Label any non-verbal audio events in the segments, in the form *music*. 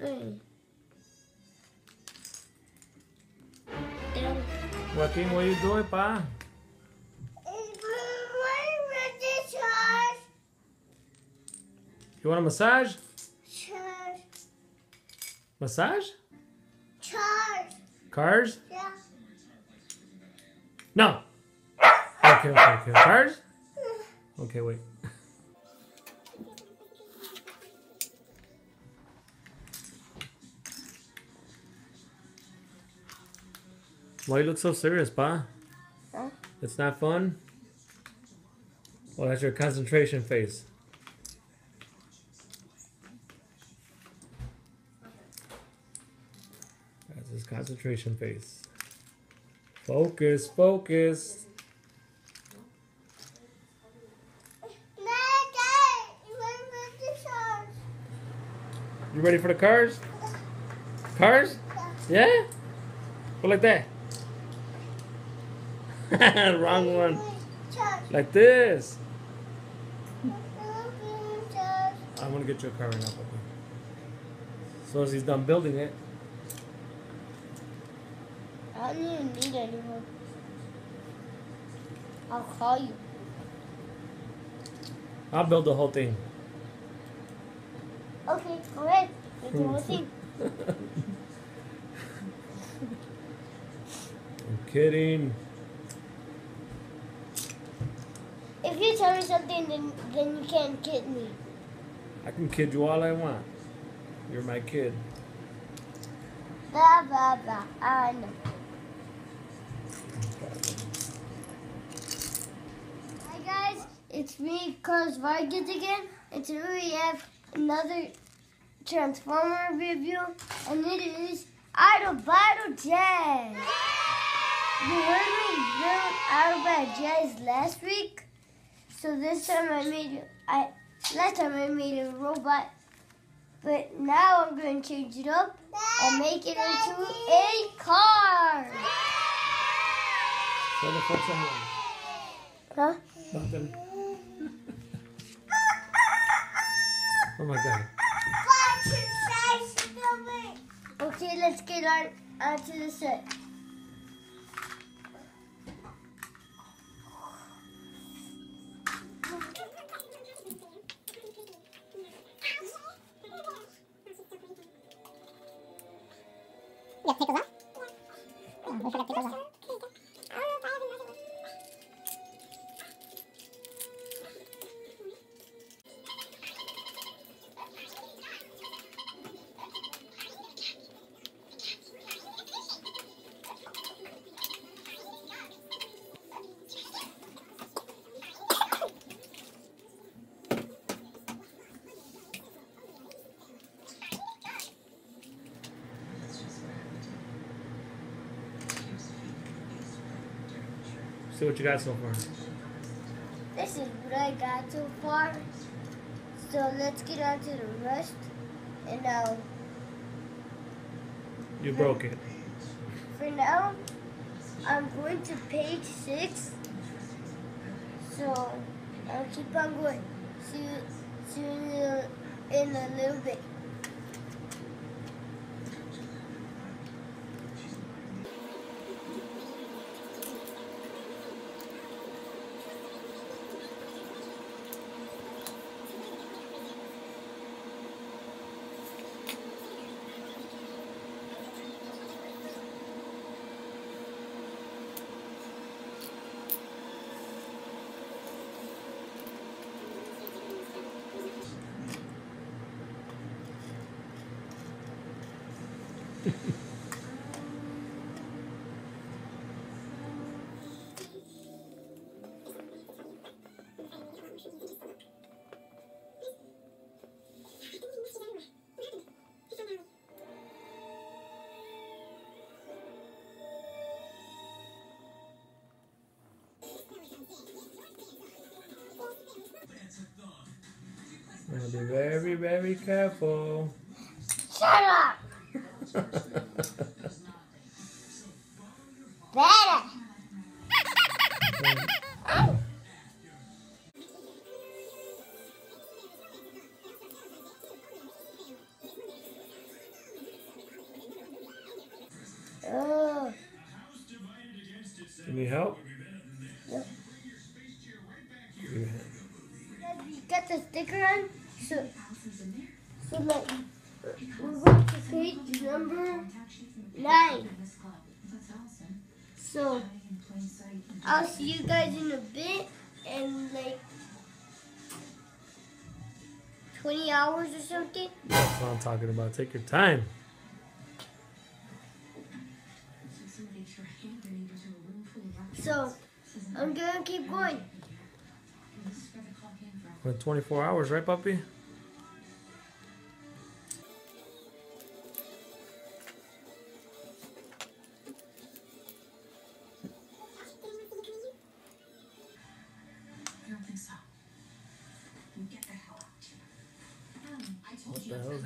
Hey. Joaquin, what are you doing, pa? You want a massage? Massage? Cars? Yeah. No. Okay, okay, okay. Cars? Okay, wait. *laughs* Why you look so serious, pa? Huh? It's not fun? Well, that's your concentration face. That's his concentration face. Focus, focus. You ready for the cars? Cars? Yeah? Go like that. *laughs* Wrong one. Like this. I'm gonna get you a car right now, puppy. As soon as he's done building it. I don't even need anyone. I'll call you. I'll build the whole thing. Okay, go ahead. It's the *laughs* whole thing. I'm kidding. If you tell me something, then then you can't kid me. I can kid you all I want. You're my kid. Blah blah blah. I know. Hi guys, it's me, Carlos Vargas again, and today we have another Transformer review, and it is Autobot Jazz. You heard me build Autobot Jazz last week, so this time I made I last time I made a robot, but now I'm going to change it up and make it into a car. Show the folks at home. Huh? Nothing. oh my god. Okay, let's get on onto the set. See what you got so far. This is what I got so far. So let's get on to the rest. And now, You broke it. for now, I'm going to page six. So I'll keep on going. See you, see you in a little bit. gotta be very, very careful. Shut up! Better! oh. oh. Need help? Yep. Yeah. get the sticker on? So like, we're going to page number nine. So, I'll see you guys in a bit and like 20 hours or something. That's what I'm talking about. Take your time. So, I'm gonna keep going. For 24 hours, right, puppy?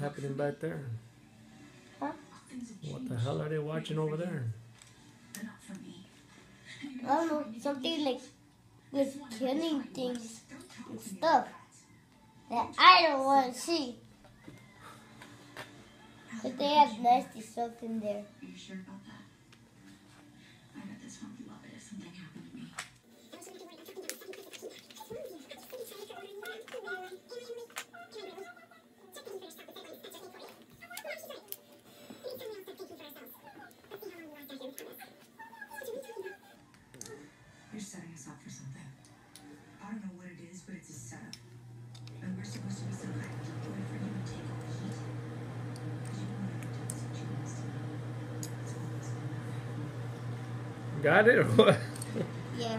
Happening back there? What the hell are they watching over there? I don't know, something like with killing things and stuff that I don't want to see. But they have nasty stuff in there. Got it *laughs* or what? Yeah.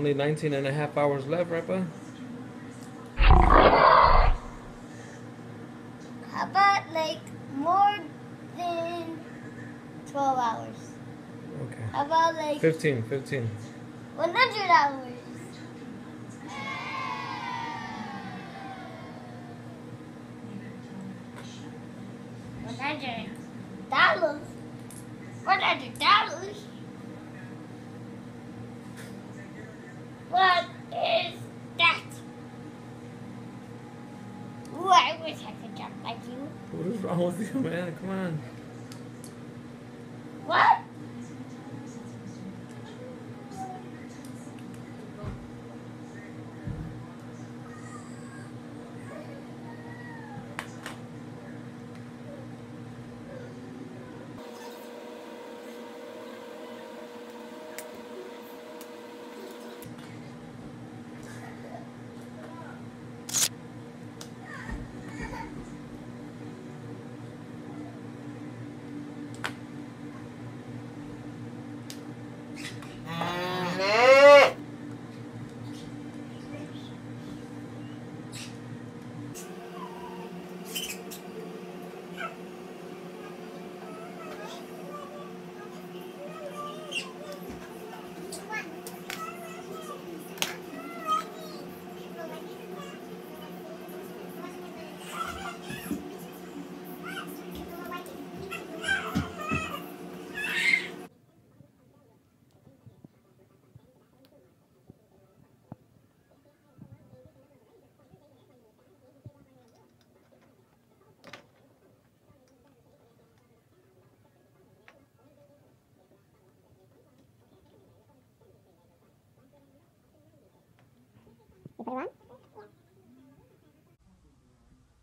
Only 19 and a half hours left, right, bud? How about like more than 12 hours? Okay. How about like 15, 15. 100 hours? One hundred dollars. One hundred dollars. What is that? Ooh, I wish I could jump like you. With man? Come on. What?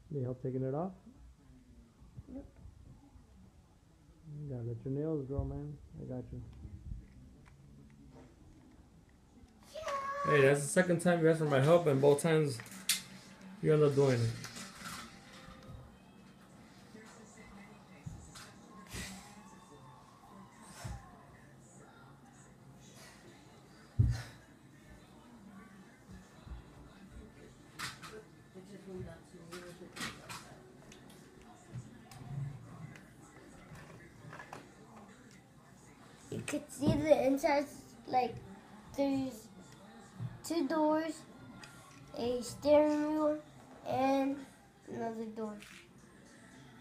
Need help taking it off? Nope. You gotta let your nails grow, man. I got you. Hey, that's the second time you asked for my help, and both times you end up doing it. Like there's two doors, a steering wheel, and another door.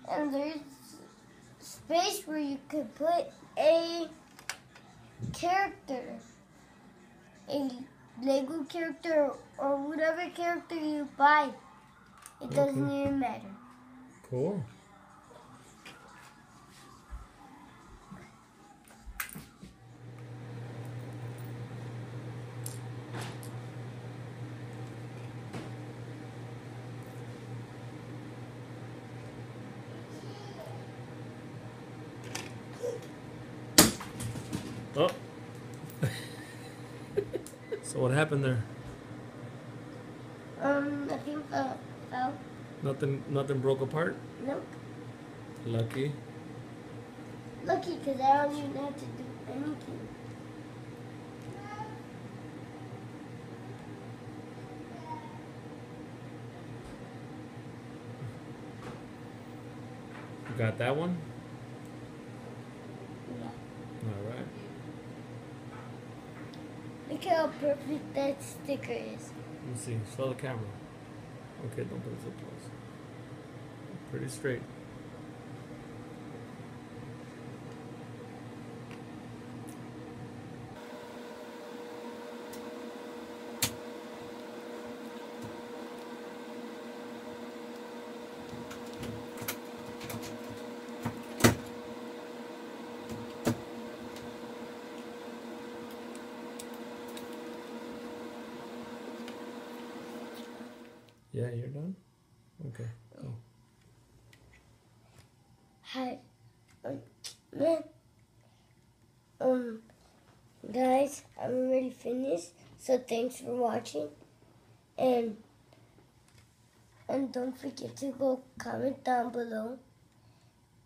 And there's space where you could put a character, a Lego character, or whatever character you buy. It doesn't even matter. Cool. Oh. So what happened there? Um, nothing fell. fell. Nothing nothing broke apart? Nope. Lucky. Lucky, because I don't even have to do anything. You got that one? Yeah. Alright. Look how perfect that sticker is. Let me see. Slow the camera. Okay, don't put it so close. Pretty straight. Yeah, you're done? Okay. Go. Hi. Um. Um, guys, I'm already finished. So thanks for watching. And and don't forget to go comment down below.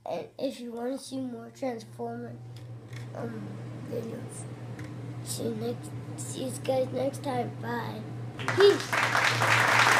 And if you want to see more Transformer um videos. See you next see you guys next time. Bye. Peace.